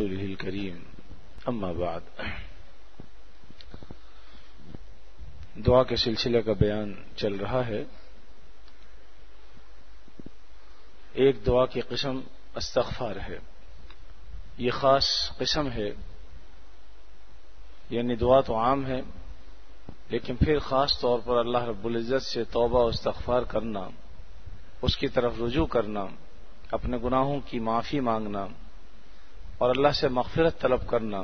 رسوله الكريم. اما بعد. دعا کے سلسلے کا بیان چل رہا ہے. ایک دعا کی قسم استغفار ہے. یہ خاص قسم ہے. یعنی دعا تو عام ہے، لیکن پھر خاص طور پر اللہ رب العزت سے توبہ و استغفار کرنا، اس کی طرف رجوع کرنا، اپنے گناہوں کی معافی مانگنا اور اللہ سے مغفرت طلب کرنا۔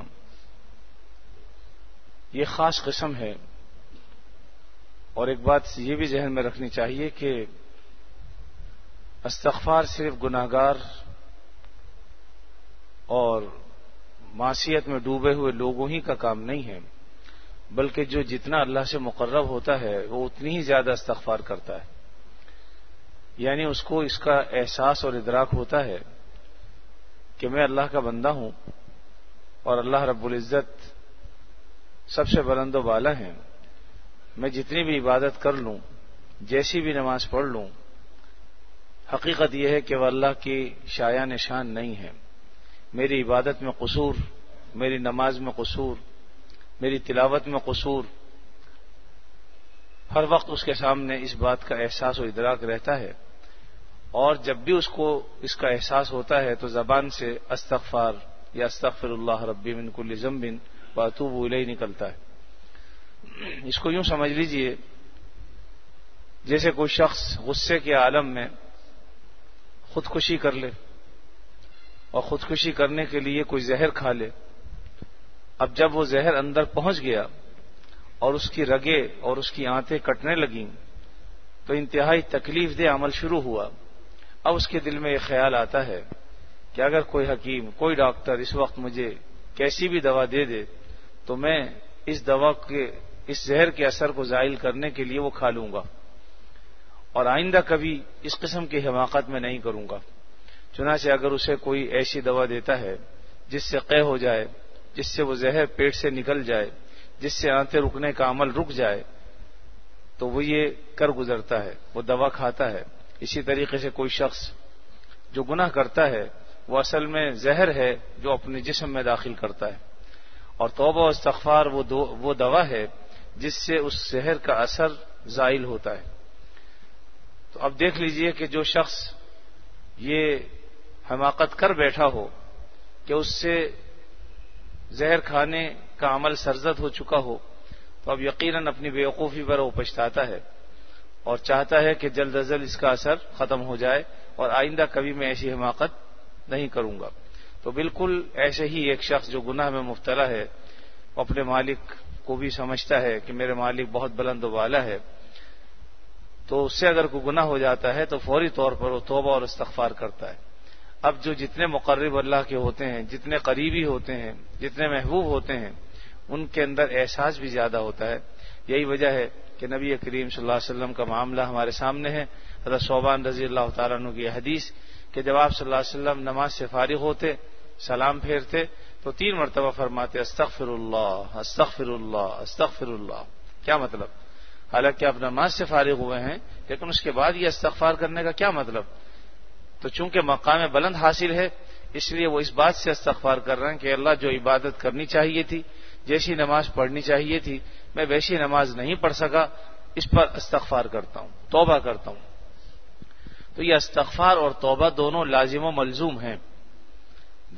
یہ خاص قسم ہے۔ اور ایک بات یہ بھی ذہن میں رکھنی چاہیے کہ استغفار صرف گناہ گار اور معاشیت میں ڈوبے ہوئے لوگوں ہی کا کام نہیں ہے، بلکہ جو جتنا اللہ سے مقرب ہوتا ہے، وہ اتنی ہی زیادہ استغفار کرتا ہے۔ یعنی اس کو اس کا احساس اور ادراک ہوتا ہے۔ کہ میں اللہ کا بندہ ہوں اور اللہ رب العزت سب سے بلند و بالا ہے میں جتنی بھی عبادت کر لوں، جیسی بھی نماز پڑھ لوں، حقیقت یہ ہے کہ وہ اللہ کی شاع نشان نہیں ہے۔ میری عبادت میں قصور، میری نماز میں قصور، میری تلاوت میں قصور، ہر وقت اس کے سامنے اس بات کا احساس و ادراک رہتا ہے۔ اور جب بھی اس کو اس کا احساس ہوتا ہے تو زبان سے استغفار یا استغفر اللہ ربی من کل بن باتو بولے ہی نکلتا ہے۔ اس کو یوں سمجھ لیجیے، جیسے کوئی شخص غصے کے عالم میں خودکشی کر لے اور خودکشی کرنے کے لیے کوئی زہر کھا لے۔ اب جب وہ زہر اندر پہنچ گیا اور اس کی رگے اور اس کی آنتیں کٹنے لگیں تو انتہائی تکلیف دہ عمل شروع ہوا۔ اب اس کے دل میں یہ خیال آتا ہے کہ اگر کوئی حکیم، کوئی ڈاکٹر اس وقت مجھے کیسی بھی دوا دے دے، تو میں اس دوا کے، اس زہر کے اثر کو زائل کرنے کے لیے وہ کھا لوں گا۔ اور آئندہ کبھی اس قسم کی حماقت میں نہیں کروں گا۔ چنانچہ اگر اسے کوئی ایسی دوا دیتا ہے جس سے قے ہو جائے، جس سے وہ زہر پیٹ سے نکل جائے، جس سے آنتے رکنے کا عمل رک جائے، تو وہ یہ کر گزرتا ہے، وہ دوا کھاتا ہے۔ اسی طریقے سے کوئی شخص جو گناہ کرتا ہے، وہ اصل میں زہر ہے جو اپنے جسم میں داخل کرتا ہے۔ اور توبہ و استغفار وہ وہ دوا ہے جس سے اس زہر کا اثر زائل ہوتا ہے۔ تو اب دیکھ لیجیے کہ جو شخص یہ حماقت کر بیٹھا ہو کہ اس سے زہر کھانے کا عمل سرزد ہو چکا ہو، تو اب یقیناً اپنی بیوقوفی پر وہ پچھتاتا ہے۔ اور چاہتا ہے کہ جلد از جلد اس کا اثر ختم ہو جائے اور آئندہ کبھی میں ایسی حماقت نہیں کروں گا۔ تو بالکل ایسے ہی ایک شخص جو گناہ میں مبتلا ہے، وہ اپنے مالک کو بھی سمجھتا ہے کہ میرے مالک بہت بلند و بالا ہے۔ تو اس سے اگر کوئی گناہ ہو جاتا ہے تو فوری طور پر وہ توبہ اور استغفار کرتا ہے۔ اب جو جتنے مقرب اللہ کے ہوتے ہیں، جتنے قریبی ہوتے ہیں، جتنے محبوب ہوتے ہیں، ان کے اندر احساس بھی زیادہ ہوتا ہے۔ یہی وجہ ہے کہ نبی کریم صلی اللہ علیہ وسلم کا معاملہ ہمارے سامنے ہے۔ حضرت صوبان رضی اللہ تعالیٰ عنہ کی حدیث کہ جب آپ صلی اللہ علیہ وسلم نماز سے فارغ ہوتے، سلام پھیرتے، تو تین مرتبہ فرماتے استغفر اللہ استغفر اللہ استغفر اللہ کیا مطلب؟ حالانکہ آپ نماز سے فارغ ہوئے ہیں، لیکن اس کے بعد یہ استغفار کرنے کا کیا مطلب؟ تو چونکہ مقام بلند حاصل ہے، اس لیے وہ اس بات سے استغفار کر رہے ہیں کہ اللہ جو عبادت کرنی چاہیے تھی جیسی نماز پڑھنی چاہیے تھی، میں ویسی نماز نہیں پڑھ سکا، اس پر استغفار کرتا ہوں، توبہ کرتا ہوں۔ تو یہ استغفار اور توبہ دونوں لازم و ملزوم ہیں۔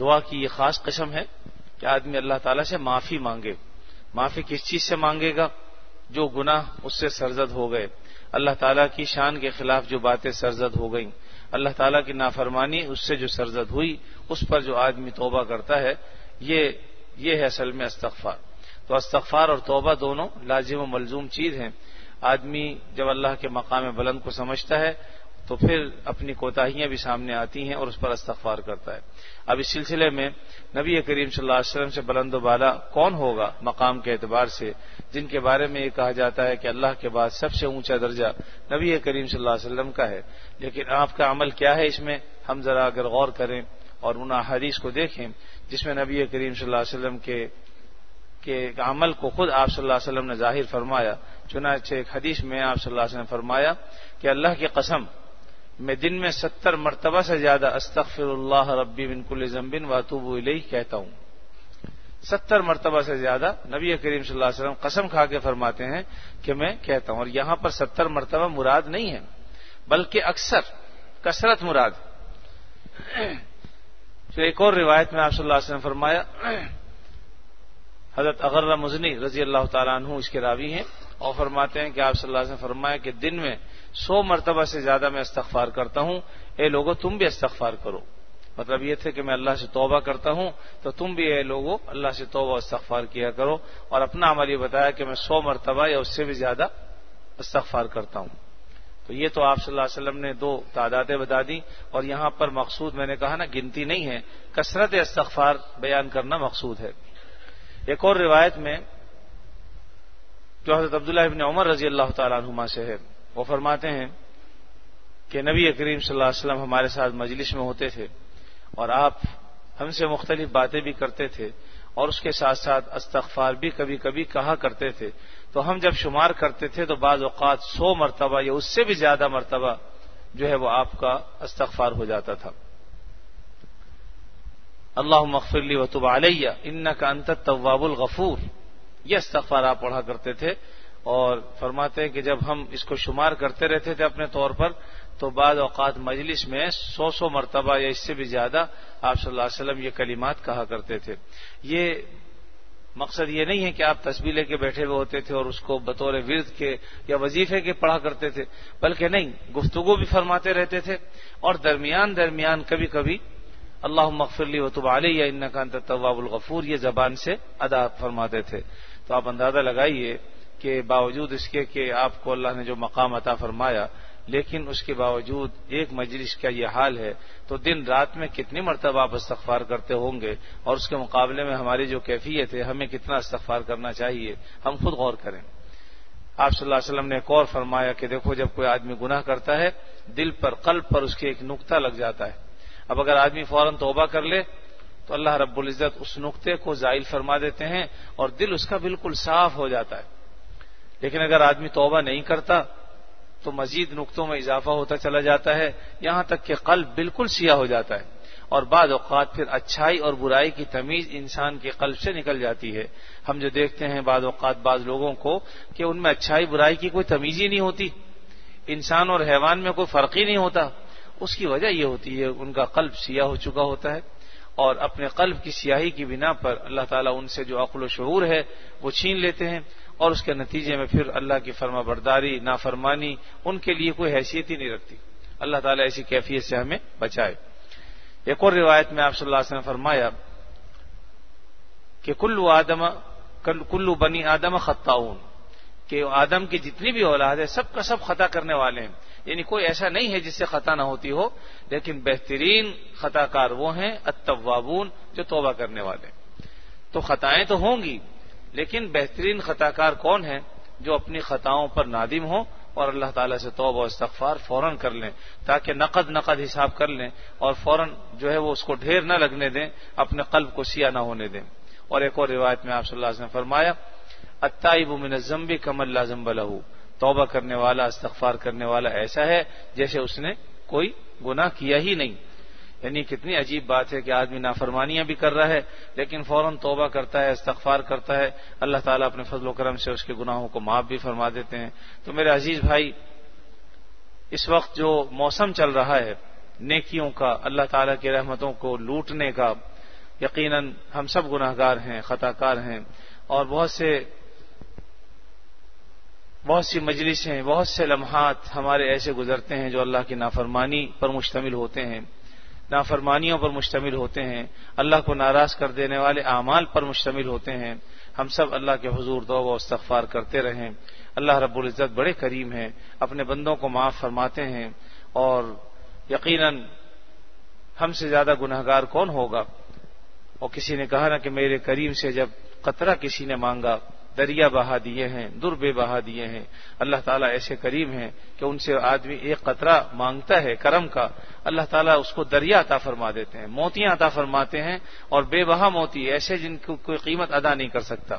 دعا کی یہ خاص قسم ہے کہ آدمی اللہ تعالیٰ سے معافی مانگے۔ معافی کس چیز سے مانگے گا؟ جو گناہ اس سے سرزد ہو گئے۔ اللہ تعالیٰ کی شان کے خلاف جو باتیں سرزد ہو گئیں۔ اللہ تعالیٰ کی نافرمانی اس سے جو سرزد ہوئی، اس پر جو آدمی توبہ کرتا ہے، یہ یہ ہے اصل میں استغفار۔ تو استغفار اور توبہ دونوں لازم و ملزوم چیز ہیں۔ آدمی جب اللہ کے مقام بلند کو سمجھتا ہے، تو پھر اپنی کوتاہیاں بھی سامنے آتی ہیں اور اس پر استغفار کرتا ہے۔ اب اس سلسلے میں نبی کریم صلی اللہ علیہ وسلم سے بلند و بالا کون ہوگا مقام کے اعتبار سے، جن کے بارے میں یہ کہا جاتا ہے کہ اللہ کے بعد سب سے اونچا درجہ نبی کریم صلی اللہ علیہ وسلم کا ہے۔ لیکن آپ کا عمل کیا ہے اس میں؟ ہم ذرا اگر غور کریں اور ان حدیث کو دیکھیں، جس میں نبی کریم صلی اللہ علیہ وسلم کے کے عمل کو خود آپ صلی اللہ علیہ وسلم نے ظاہر فرمایا، چنانچہ ایک حدیث میں آپ صلی اللہ علیہ وسلم نے فرمایا کہ اللہ کی قسم، میں دن میں ستر مرتبہ سے زیادہ استغفر اللہ ربی بن کل زمبن واتوب علیہ کہتا ہوں۔ ستر مرتبہ سے زیادہ نبی کریم صلی اللہ علیہ وسلم قسم کھا کے فرماتے ہیں کہ میں کہتا ہوں، اور یہاں پر ستر مرتبہ مراد نہیں ہے، بلکہ اکثر کثرت مراد۔ پھر ایک اور روایت میں آپ صلی اللہ علیہ وسلم فرمایا، حضرت اغر مزنی رضی اللہ تعالیٰ عنہ اس کے راوی ہیں، اور فرماتے ہیں کہ آپ صلی اللہ علیہ وسلم فرمایا کہ دن میں سو مرتبہ سے زیادہ میں استغفار کرتا ہوں، اے لوگوں تم بھی استغفار کرو۔ مطلب یہ تھے کہ میں اللہ سے توبہ کرتا ہوں، تو تم بھی اے لوگوں اللہ سے توبہ استغفار کیا کرو۔ اور اپنا عمل یہ بتایا کہ میں سو مرتبہ یا اس سے بھی زیادہ استغفار کرتا ہوں۔ تو یہ تو آپ صلی اللہ علیہ وسلم نے دو تعدادیں بتا دی اور یہاں پر مقصود میں نے کہا نا، گنتی نہیں ہے، کثرت استغفار بیان کرنا مقصود ہے۔ ایک اور روایت میں جو حضرت عبداللہ ابن عمر رضی اللہ تعالیٰ عنہما سے ہے، وہ فرماتے ہیں کہ نبی کریم صلی اللہ علیہ وسلم ہمارے ساتھ مجلس میں ہوتے تھے اور آپ ہم سے مختلف باتیں بھی کرتے تھے۔ اور اس کے ساتھ ساتھ استغفار بھی کبھی کبھی کہا کرتے تھے۔ تو ہم جب شمار کرتے تھے تو بعض اوقات سو مرتبہ یا اس سے بھی زیادہ مرتبہ جو ہے وہ آپ کا استغفار ہو جاتا تھا۔ اللہ مغفرلی وطب علیہ ان کا انت طواب الغفور۔ یہ استغفار آپ پڑھا کرتے تھے اور فرماتے ہیں کہ جب ہم اس کو شمار کرتے رہتے تھے اپنے طور پر تو بعض اوقات مجلس میں سو سو مرتبہ یا اس سے بھی زیادہ آپ صلی اللہ علیہ وسلم یہ کلمات کہا کرتے تھے۔ یہ مقصد یہ نہیں ہے کہ آپ تصویر لے کے بیٹھے ہوئے ہوتے تھے اور اس کو بطور ورد کے یا وظیفے کے پڑھا کرتے تھے، بلکہ نہیں، گفتگو بھی فرماتے رہتے تھے۔ اور درمیان درمیان کبھی کبھی اللہ مغفرلی وطب علیہ یا ان کا طواب الغفور، یہ زبان سے ادا فرماتے تھے۔ تو آپ اندازہ لگائیے کہ باوجود اس کے کہ آپ کو اللہ نے جو مقام عطا فرمایا لیکن اس کے باوجود ایک مجلس کا یہ حال ہے تو دن رات میں کتنی مرتبہ آپ استغفار کرتے ہوں گے اور اس کے مقابلے میں ہماری جو کیفیت ہے، ہمیں کتنا استغفار کرنا چاہیے، ہم خود غور کریں۔ آپ صلی اللہ علیہ وسلم نے ایک اور فرمایا کہ دیکھو، جب کوئی آدمی گناہ کرتا ہے، دل پر، قلب پر اس کے ایک نقطہ لگ جاتا ہے۔ اب اگر آدمی فوراً توبہ کر لے، تو اللہ رب العزت اس نقطے کو زائل فرما دیتے ہیں اور دل اس کا بالکل صاف ہو جاتا ہے۔ لیکن اگر آدمی توبہ نہیں کرتا تو مزید نقطوں میں اضافہ ہوتا چلا جاتا ہے۔ یہاں تک کہ قلب بالکل سیاہ ہو جاتا ہے اور بعض اوقات پھر اچھائی اور برائی کی تمیز انسان کے قلب سے نکل جاتی ہے۔ ہم جو دیکھتے ہیں بعض اوقات بعض لوگوں کو کہ ان میں اچھائی برائی کی کوئی تمیز ہی نہیں ہوتی۔ انسان اور حیوان میں کوئی فرق ہی نہیں ہوتا۔ اس کی وجہ یہ ہوتی ہے ان کا قلب سیاہ ہو چکا ہوتا ہے اور اپنے قلب کی سیاہی کی بنا پر اللہ تعالیٰ ان سے جو عقل و شعور ہے وہ چھین لیتے ہیں۔ اور اس کے نتیجے میں پھر اللہ کی فرما برداری، نافرمانی، ان کے لیے کوئی حیثیت ہی نہیں رکھتی۔ اللہ تعالیٰ ایسی کیفیت سے ہمیں بچائے۔ ایک اور روایت میں آپ صلی اللہ علیہ وسلم نے فرمایا کہ کلو آدم کلو بنی آدم خطاون کہ آدم کی جتنی بھی اولاد ہے، سب کا سب خطا کرنے والے ہیں۔ یعنی کوئی ایسا نہیں ہے جس سے خطا نہ ہوتی ہو، لیکن بہترین خطا کار وہ ہیں اتوابون جو توبہ کرنے والے۔ تو خطائیں تو ہوں گی لیکن بہترین خطا کار کون ہے جو اپنی خطاؤں پر نادم ہو اور اللہ تعالیٰ سے توبہ و استغفار فوراً کر لیں، تاکہ نقد نقد حساب کر لیں اور فوراً جو ہے وہ اس کو ڈھیر نہ لگنے دیں، اپنے قلب کو سیاہ نہ ہونے دیں۔ اور ایک اور روایت میں آپ صلی اللہ علیہ وسلم فرمایا اتائب من زمبی کم اللہ زمب لہو توبہ کرنے والا، استغفار کرنے والا ایسا ہے جیسے اس نے کوئی گناہ کیا ہی نہیں۔ یعنی کتنی عجیب بات ہے کہ آدمی نافرمانیاں بھی کر رہا ہے، لیکن فوراً توبہ کرتا ہے، استغفار کرتا ہے۔ اللہ تعالیٰ اپنے فضل و کرم سے اس کے گناہوں کو معاف بھی فرما دیتے ہیں۔ تو میرے عزیز بھائی، اس وقت جو موسم چل رہا ہے، نیکیوں کا، اللہ تعالیٰ کی رحمتوں کو لوٹنے کا، یقیناً ہم سب گناہ گار ہیں خطا کار ہیں۔ اور بہت سے، بہت سی مجلس ہیں بہت سے لمحات ہمارے ایسے گزرتے ہیں جو اللہ کی نافرمانی پر مشتمل ہوتے ہیں۔ نافرمانیوں پر مشتمل ہوتے ہیں، اللہ کو ناراض کر دینے والے اعمال پر مشتمل ہوتے ہیں۔ ہم سب اللہ کے حضور دو و استغفار کرتے رہیں۔ اللہ رب العزت بڑے کریم ہیں، اپنے بندوں کو معاف فرماتے ہیں۔ اور یقیناً ہم سے زیادہ گناہ گار کون ہوگا؟ اور کسی نے کہا نا کہ میرے کریم سے جب قطرہ کسی نے مانگا دریا بہا دیے ہیں، در بے بہا دیے ہیں۔ اللہ تعالیٰ ایسے کریم ہیں کہ ان سے آدمی ایک قطرہ مانگتا ہے کرم کا۔ اللہ تعالیٰ اس کو دریا عطا فرما دیتے ہیں، موتیاں عطا فرماتے ہیں اور بے بہا موتی ایسے جن کو کوئی قیمت ادا نہیں کر سکتا۔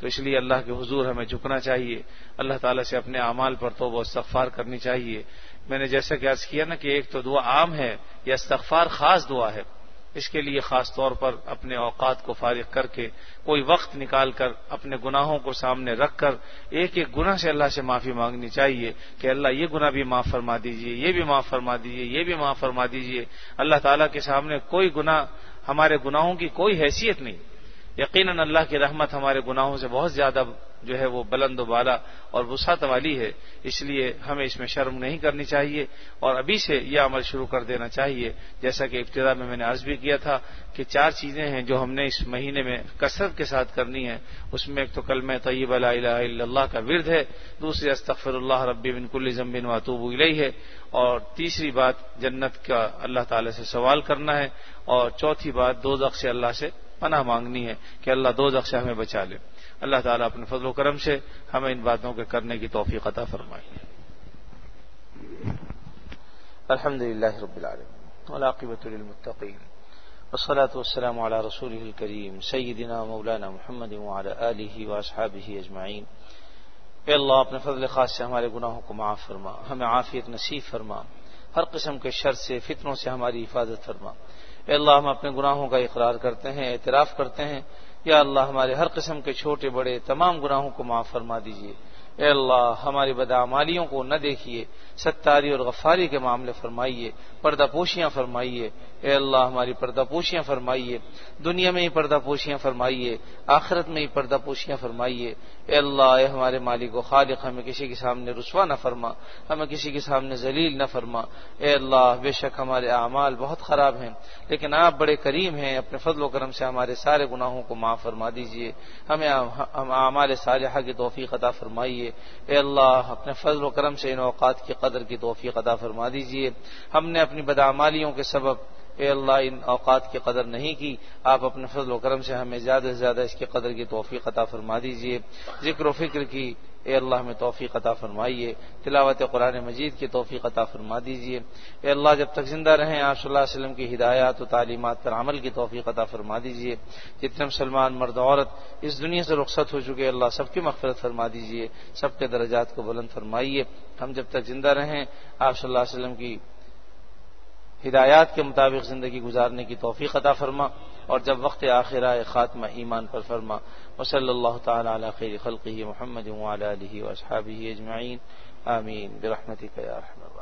تو اس لیے اللہ کے حضور ہمیں جھکنا چاہیے۔ اللہ تعالیٰ سے اپنے اعمال پر تو وہ استغفار کرنی چاہیے۔ میں نے جیسا کہ عرض کیا نا کہ ایک تو دعا عام ہے یا استغفار خاص دعا ہے۔ اس کے لیے خاص طور پر اپنے اوقات کو فارغ کر کے کوئی وقت نکال کر اپنے گناہوں کو سامنے رکھ کر ایک ایک گناہ سے اللہ سے معافی مانگنی چاہیے کہ اللہ یہ گناہ بھی معاف فرما دیجیے، یہ بھی معاف فرما دیجیے، یہ بھی معاف فرما دیجیے۔ اللہ تعالیٰ کے سامنے کوئی گناہ ہمارے گناہوں کی کوئی حیثیت نہیں۔ یقیناً اللہ کی رحمت ہمارے گناہوں سے بہت زیادہ جو ہے وہ بلند و بالا اور وسعت والی ہے۔ اس لیے ہمیں اس میں شرم نہیں کرنی چاہیے اور ابھی سے یہ عمل شروع کر دینا چاہیے۔ جیسا کہ ابتدا میں میں نے عرض بھی کیا تھا کہ چار چیزیں ہیں جو ہم نے اس مہینے میں کثرت کے ساتھ کرنی ہے اس میں ایک تو کل میں طیب الہ الا اللہ کا ورد ہے۔ دوسری استغفر اللہ ربی بن کل ضمبن واتوب وطوب ہے اور تیسری بات، جنت کا اللہ تعالی سے سوال کرنا ہے۔ اور چوتھی بات دو سے اللہ سے پناہ مانگنی ہے کہ اللہ دو سے ہمیں بچا لے۔ اللہ تعالیٰ اپنے فضل و کرم سے ہمیں ان باتوں کے کرنے کی توفیق عطا فرمائے۔ الحمد للہ رب العالمین۔ للمتقین۔ والصلاة والسلام على رسوله الكريم سيدنا مولانا محمد وعلى آله وأصحابه أجمعين اے اللہ، اپنے فضل خاص سے ہمارے گناہوں کو معاف فرما، ہمیں عافیت نصیب فرما۔ ہر قسم کے شر سے، فتنوں سے ہماری حفاظت فرما۔ اے اللہ، ہم اپنے گناہوں کا اقرار کرتے ہیں، اعتراف کرتے ہیں۔ یا اللہ، ہمارے ہر قسم کے چھوٹے بڑے تمام گناہوں کو معاف فرما دیجیے اے اللہ، ہماری بدعمالیوں کو نہ دیکھیے، ستاری اور غفاری کے معاملے فرمائیے پردہ پوشیاں فرمائیے۔ اے اللہ، ہماری پردہ پوشیاں فرمائیے۔ دنیا میں ہی پردہ پوشیاں فرمائیے، آخرت میں ہی پردہ پوشیاں فرمائیے۔ اے اللہ، اے ہمارے مالک و خالق، ہمیں کسی کے سامنے رسوا نہ فرما، ہمیں کسی کے سامنے ذلیل نہ فرما۔ اے اللہ، بے شک ہمارے اعمال بہت خراب ہیں، لیکن آپ بڑے کریم ہیں، اپنے فضل و کرم سے ہمارے سارے گناہوں کو معاف فرما دیجیے ہمیں اعمال صالحہ کی توفیق عطا فرمائیے۔ اے اللہ، اپنے فضل و کرم سے ان اوقات کی قدر کی توفیق عطا فرما دیجیے ہم نے اپنی بدعمالیوں کے سبب اے اللہ، ان اوقات کی قدر نہیں کی، آپ اپنے فضل و کرم سے ہمیں زیادہ سے زیادہ اس کی قدر کی توفیق عطا فرما دیجیے ذکر و فکر کی، اے اللہ، ہمیں توفیق عطا فرمائیے۔ تلاوت قرآن مجید کی توفیق عطا فرما دیجیے اے اللہ، جب تک زندہ رہیں، آپ صلی اللہ علیہ وسلم کی ہدایات و تعلیمات پر عمل کی توفیق عطا فرما دیجیے جتنے مسلمان مرد، عورت، اس دنیا سے رخصت ہو چکے اللہ، سب کی مغفرت فرما دیجیے سب کے درجات کو بلند فرمائیے۔ ہم جب تک زندہ رہیں، آپ صلی اللہ علیہ وسلم کی ہدایات کے مطابق زندگی گزارنے کی توفیق عطا فرما اور جب وقت آخرہ خاتمہ ایمان پر فرما۔ وصلی اللہ تعالی علی خیر خلقہ محمد وعلی آلہ واصحابہ اجمعین۔ آمین۔ برحمتک یا رحمت